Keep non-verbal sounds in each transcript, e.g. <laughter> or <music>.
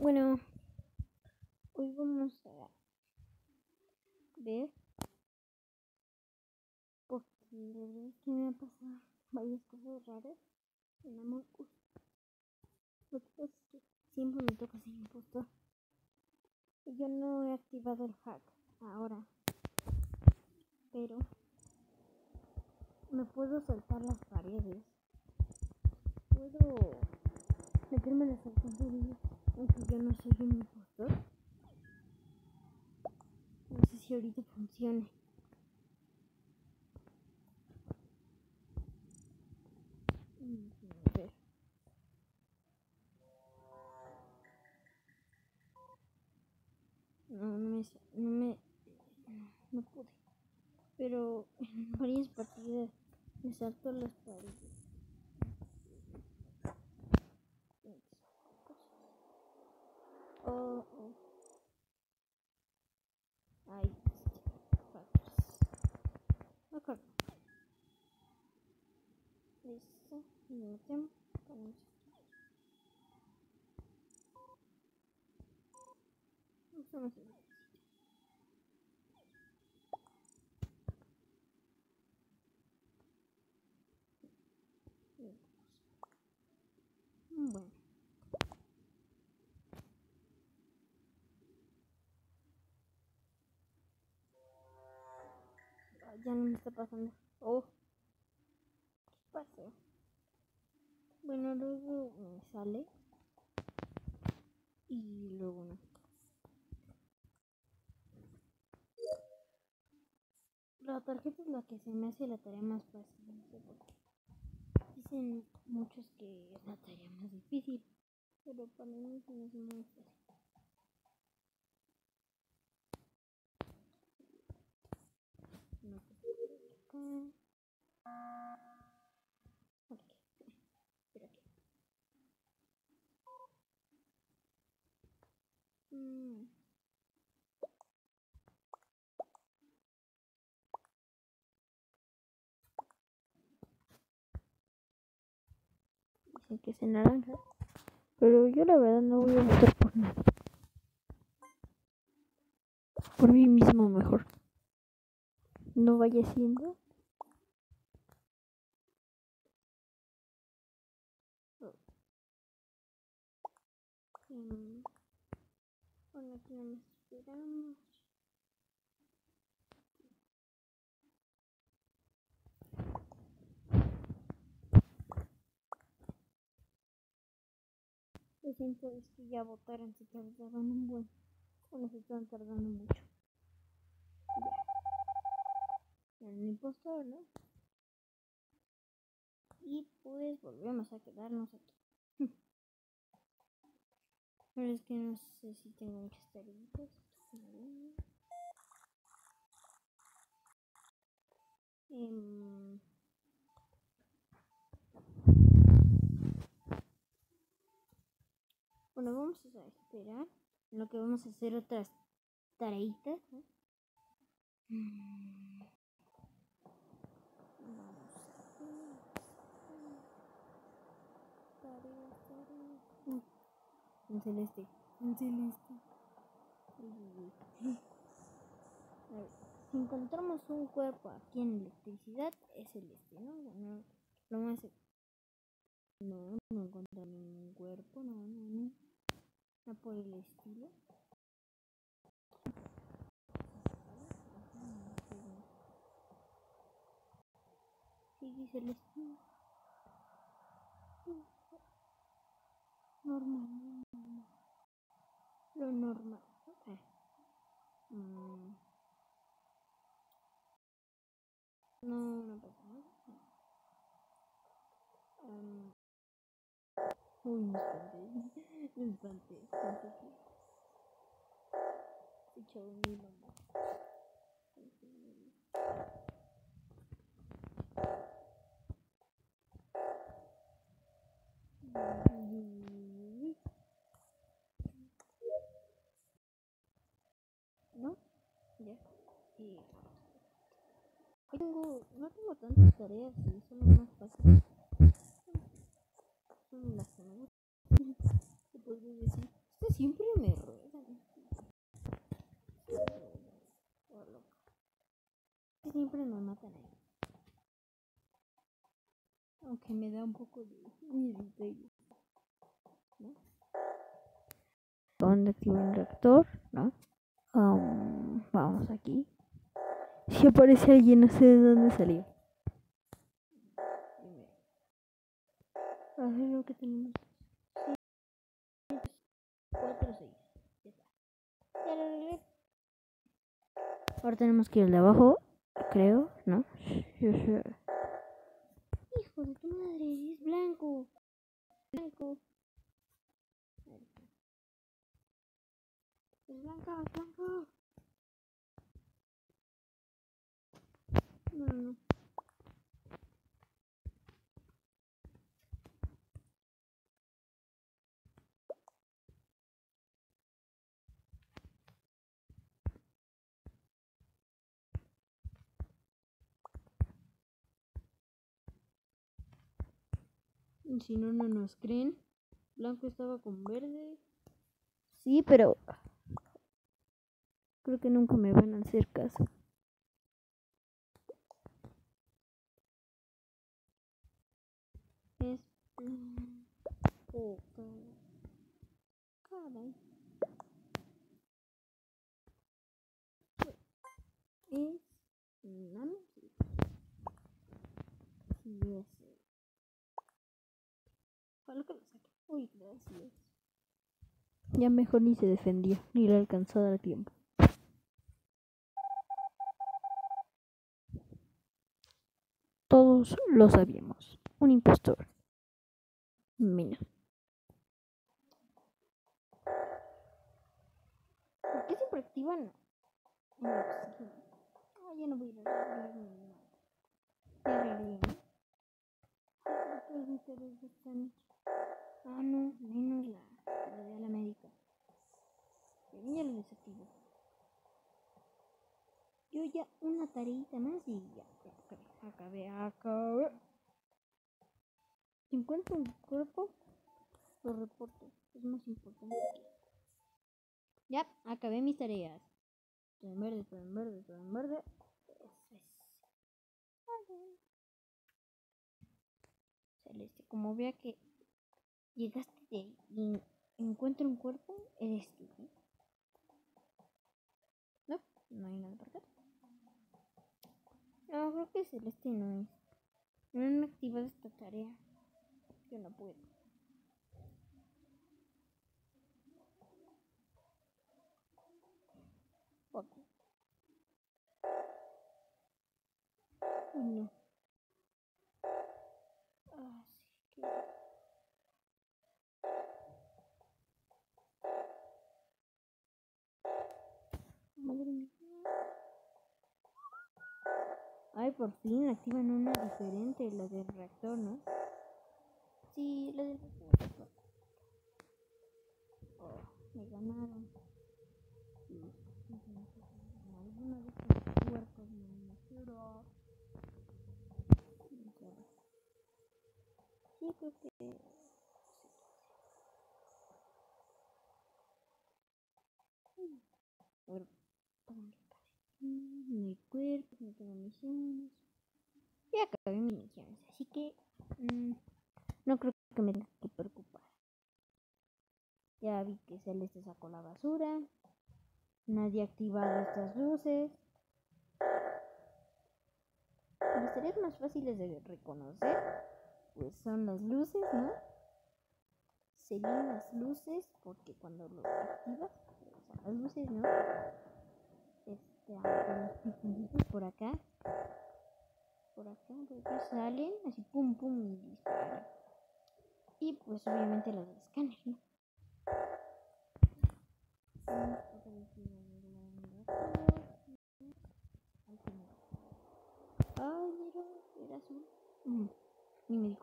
Bueno, hoy vamos a ver porque la verdad que me han pasado varias cosas raras en Among Us. Lo que pasa es que siempre me toca ser impostor. Yo no he activado el hack ahora. Pero me puedo saltar las paredes. Puedo meterme en las alcantarillas yo no soy un impostor. No sé si ahorita funcione. No, no me, no me, no pude. Pero en varias partidas me salto las paredes. Oh, oh. Ahí está. Acá. Ya no me está pasando. Oh. ¿Qué pasó? Bueno, luego me sale. Y luego no. La tarjeta es la que se me hace la tarea más fácil. No sé por qué. Dicen muchos que es la tarea más difícil. Pero para mí se me hace muy fácil. No sé por qué acá. Ok. Espera aquí. Mm. Dicen que es en naranja. Pero yo la verdad no voy a votar por nadie. Por mí mismo mejor. No vaya siendo. Mm, aquí esperamos. Lo siento, es que ya votaron, se tardaron un buen. Bueno, se están tardando mucho. Ya. El impostor, ¿no? Y pues volvemos a quedarnos aquí. <laughs> Pero es que no sé si tengo muchas tareitas. Em, Bueno, esperar. En lo que vamos a hacer otras tareitas. ¿no? Mm. En celeste. En celeste. Uy. A ver, si encontramos un cuerpo aquí en electricidad, es celeste, ¿no? Bueno, lo más. No, no encontré ningún cuerpo, no, no, no. No por el estilo. Sigue celeste. Normal, normal. Lo normal. Ah. Mm. No, no pasa. Um, me espanté. Me espanté. Pensé que se echó un hilo más. ¿No? Ya. Y... Hoy tengo, no tengo tantas tareas y son las más fáciles. Son las que me vuelve decir, usted siempre me rueda. Siempre me matan ahí. Aunque me da un poco de irritación. ¿No? Donde activo el reactor, ¿no? Um, vamos aquí. Si aparece alguien, no sé de dónde salió. A ver lo que tenemos. Ahora tenemos que ir de abajo, creo, ¿no? <laughs> Hijo de tu madre, es blanco. Blanco. Es blanca, es blanco. No, no, no. Si no, no nos creen. Blanco estaba con verde. Sí, pero creo que nunca me van a hacer caso. Es blanco. Caray. Es. Sí, es. Ojalá que lo saque. Uy, gracias. Ya mejor ni se defendió, ni le alcanzó a dar tiempo. Todos lo sabíamos. Un impostor. Mina. ¿Por qué siempre activan el oxígeno? Ah, ya no voy a ir a mi madre. Ya arreglé, ¿no? Ah, no, menos la, la de la médica. Ya lo desactivo. Yo ya una tareita más y ya, acabé, acabé. Si encuentro un cuerpo, lo reporto. Es más importante. Ya, acabé mis tareas. Todo en verde, todo en verde, todo en verde. Es. Celeste, como vea que llegaste de ahí y encuentro un cuerpo, eres tú. ¿eh? No, no hay nada por acá. No, creo que Celeste no es. No han activado esta tarea. Yo no puedo. Ok. No. Por fin activan una diferente, la del reactor, ¿no? Sí, la del reactor. Oh, me ganaron. Sí, alguna de estas puertas me quiero. Sí, creo que. A ver, mi cuerpo, no tengo misiones. Ya acabé mis misiones, así que mmm, no creo que me tenga que preocupar. Ya vi que Celeste sacó la basura. Nadie ha activado estas luces. Las tareas más fáciles de reconocer, pues son las luces, ¿no? Se ven las luces porque cuando lo activas, son las luces, ¿no? Por acá. Por acá, por acá salen así pum pum y disparan. Y pues obviamente los escáner, ¿no? Ni me di.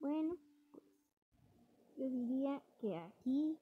Bueno, pues diría que aquí